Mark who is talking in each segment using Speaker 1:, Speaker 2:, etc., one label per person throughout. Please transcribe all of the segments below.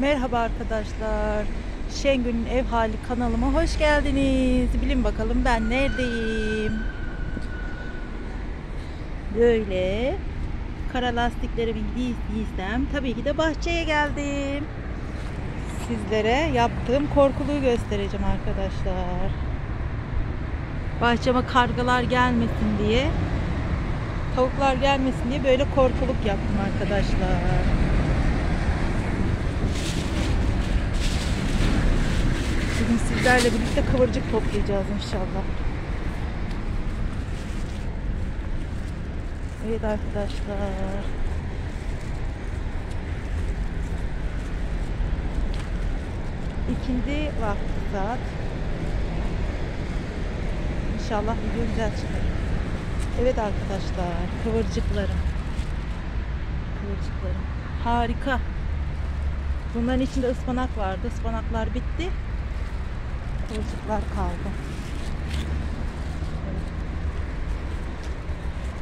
Speaker 1: Merhaba arkadaşlar. Şengül'ün ev hali kanalıma hoş geldiniz. Bilin bakalım ben neredeyim. Böyle kara lastiklerimi giysem tabii ki de bahçeye geldim. Sizlere yaptığım korkuluğu göstereceğim arkadaşlar. Bahçeme kargalar gelmesin diye tavuklar gelmesin diye böyle korkuluk yaptım arkadaşlar. Bugün sizlerle birlikte kıvırcık toplayacağız inşallah. Evet arkadaşlar. İkindi vakti saat. İnşallah video güzel çıkar. Evet arkadaşlar, kıvırcıklarım. Kıvırcıklarım. Harika. Bunların içinde ıspanak vardı. Ispanaklar bitti. Kıvırcıklar kaldı. Evet.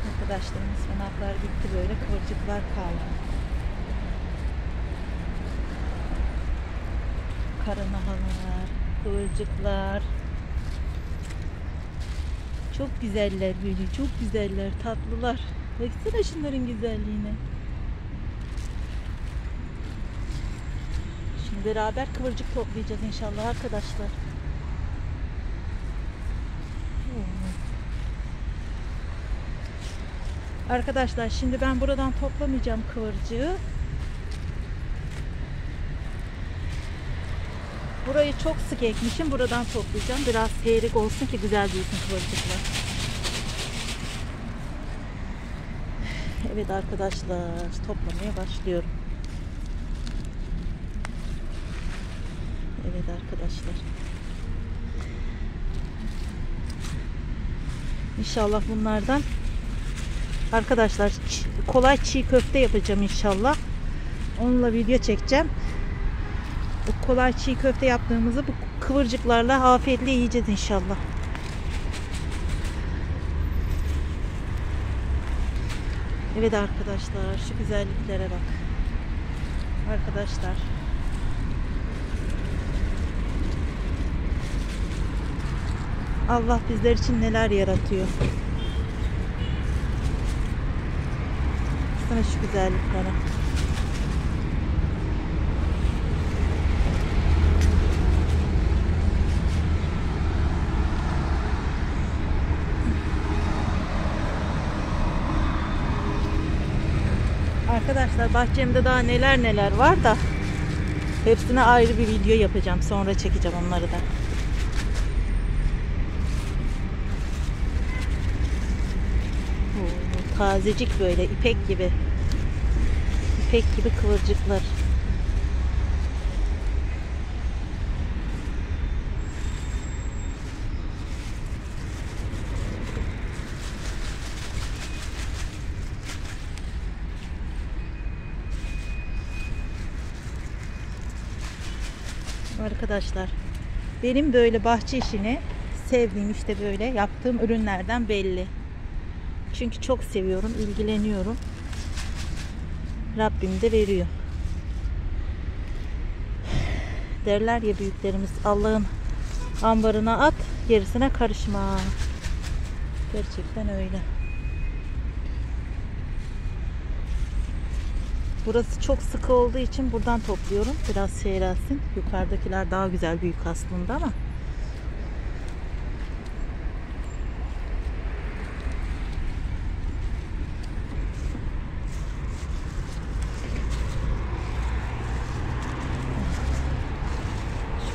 Speaker 1: Arkadaşlarım ıspanaklar bitti böyle. Kıvırcıklar kaldı. Karanahalar, kıvırcıklar. Çok güzeller böyle, çok güzeller, tatlılar. Baksana şunların güzelliğine. Beraber kıvırcık toplayacağız inşallah arkadaşlar. Arkadaşlar şimdi ben buradan toplamayacağım kıvırcığı. Burayı çok sık ekmişim. Buradan toplayacağım. Biraz seyrek olsun ki güzel büyüsün kıvırcıklar. Evet arkadaşlar toplamaya başlıyorum. Evet arkadaşlar. İnşallah bunlardan arkadaşlar kolay çiğ köfte yapacağım inşallah. Onunla video çekeceğim. Bu kolay çiğ köfte yaptığımızı bu kıvırcıklarla afiyetle yiyeceğiz inşallah. Evet arkadaşlar şu güzelliklere bak. Arkadaşlar. Allah bizler için neler yaratıyor. Sana şu güzelliklere. Arkadaşlar bahçemde daha neler neler var da hepsine ayrı bir video yapacağım. Sonra çekeceğim onları da. Oo, tazecik böyle ipek gibi. İpek gibi kıvırcıklar. Arkadaşlar benim böyle bahçe işini sevdiğim işte böyle yaptığım ürünlerden belli. Çünkü çok seviyorum, ilgileniyorum. Rabbim de veriyor. Derler ya büyüklerimiz Allah'ın ambarına at, gerisine karışma. Gerçekten öyle. Burası çok sıkı olduğu için buradan topluyorum. Biraz seyrelsin. Yukarıdakiler daha güzel büyük aslında ama.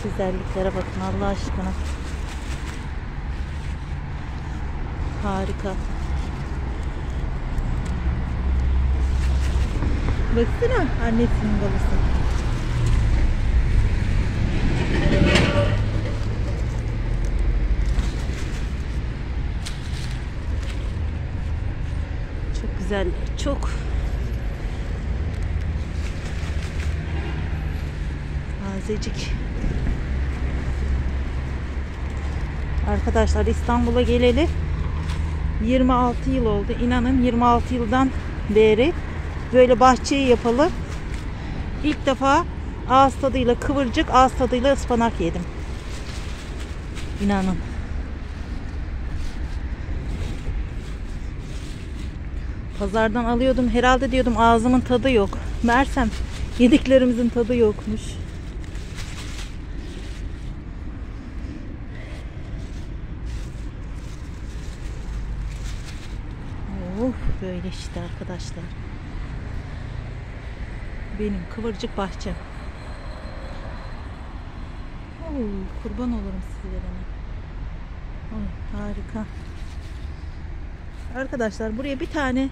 Speaker 1: Güzelliklere bakın Allah aşkına. Harika. Baksana annesinin babası. Çok güzel, çok tazecik. Arkadaşlar İstanbul'a geleli 26 yıl oldu. İnanın 26 yıldan beri böyle bahçeyi yapalı. İlk defa Ağız tadıyla kıvırcık, ağız tadıyla ıspanak yedim. İnanın. Pazardan alıyordum. Herhalde diyordum ağzımın tadı yok. Mersem yediklerimizin tadı yokmuş. Of böyle işte arkadaşlar. Benim kıvırcık bahçem. Oo, kurban olurum sizlere. Harika. Arkadaşlar buraya bir tane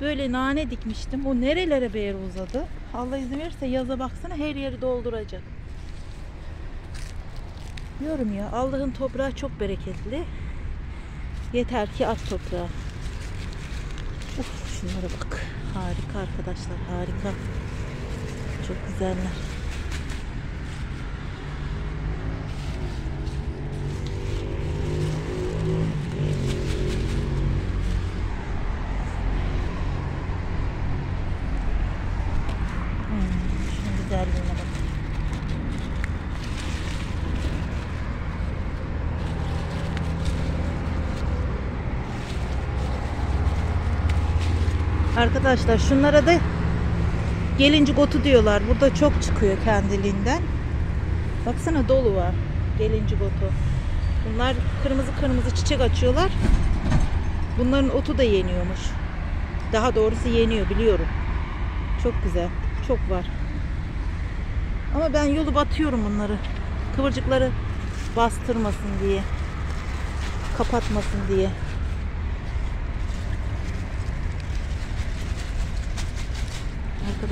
Speaker 1: böyle nane dikmiştim. O nerelere beğer uzadı. Allah izin verirse yaza baksana her yeri dolduracak. Diyorum ya Allah'ın toprağı çok bereketli. Yeter ki at toprağı. Uf, şunlara bak. Harika arkadaşlar harika. Çok güzeller. Hmm, şunun güzelliğine bak. Arkadaşlar şunlara da gelincik otu diyorlar. Burada çok çıkıyor kendiliğinden. Baksana dolu var gelincik otu. Bunlar kırmızı kırmızı çiçek açıyorlar. Bunların otu da yeniyormuş. Daha doğrusu yeniyor biliyorum. Çok güzel. Çok var. Ama ben yolu batıyorum bunları. Kıvırcıkları bastırmasın diye. Kapatmasın diye.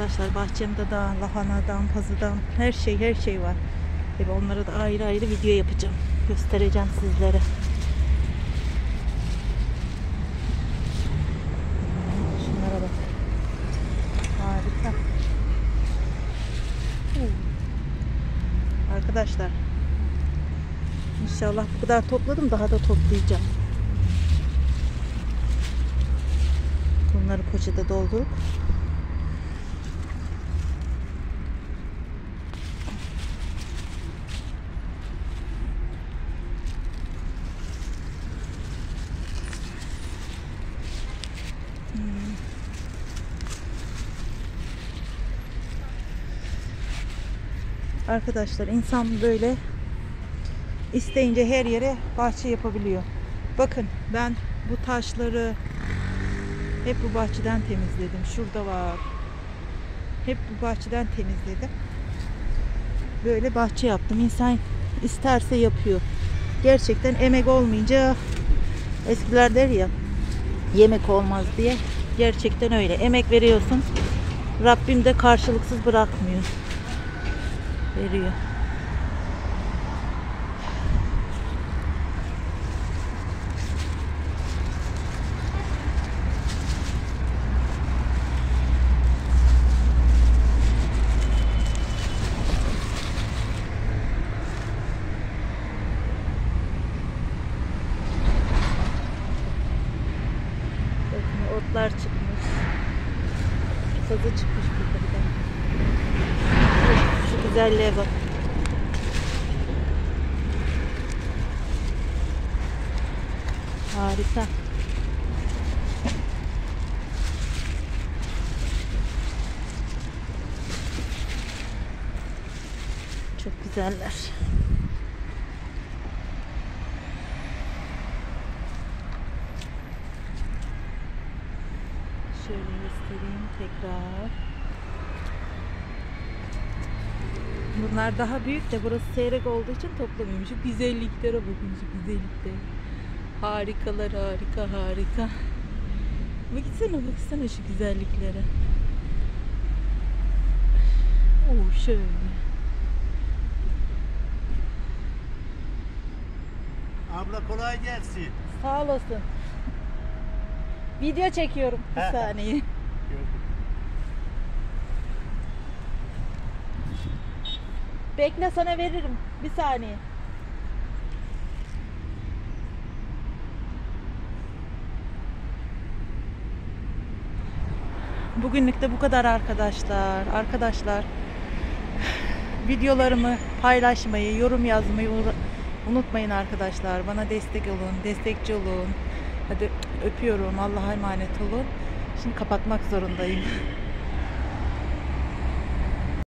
Speaker 1: Arkadaşlar bahçemde de lahanadan, pazıdan her şey her şey var. Tabii onlara da ayrı ayrı video yapacağım. Göstereceğim sizlere. Şunlara bak. Harika. Arkadaşlar İnşallah bu kadar topladım daha da toplayacağım. Bunları poşete doldurup Arkadaşlar insan böyle isteyince her yere bahçe yapabiliyor. Bakın ben bu taşları hep bu bahçeden temizledim. Şurada var. Hep bu bahçeden temizledim. Böyle bahçe yaptım. İnsan isterse yapıyor. Gerçekten emek olmayınca eskiler der ya yemek olmaz diye. Gerçekten öyle. Emek veriyorsun. Rabbim de karşılıksız bırakmıyor. Veriyor. Otlar çıkmış. Sazı çıkmış burada bir de. Güzelliğe bak. Harika. Çok güzeller. Şöyle göstereyim tekrar. Bunlar daha büyük de burası seyrek olduğu için toplamıyorum. Şu güzelliklere bakın şu güzelliklere. Harikalar harika harika. Baksana baksana şu güzelliklere. Oo şöyle.
Speaker 2: Abla kolay gelsin.
Speaker 1: Sağ olasın. Video çekiyorum. Bir saniye.
Speaker 2: Gördüm.
Speaker 1: Bekle sana veririm. Bir saniye. Bugünlük de bu kadar arkadaşlar. Arkadaşlar Videolarımı paylaşmayı, yorum yazmayı unutmayın arkadaşlar. Bana destek olun, destekçi olun. Hadi öpüyorum. Allah'a emanet olun. Şimdi kapatmak zorundayım.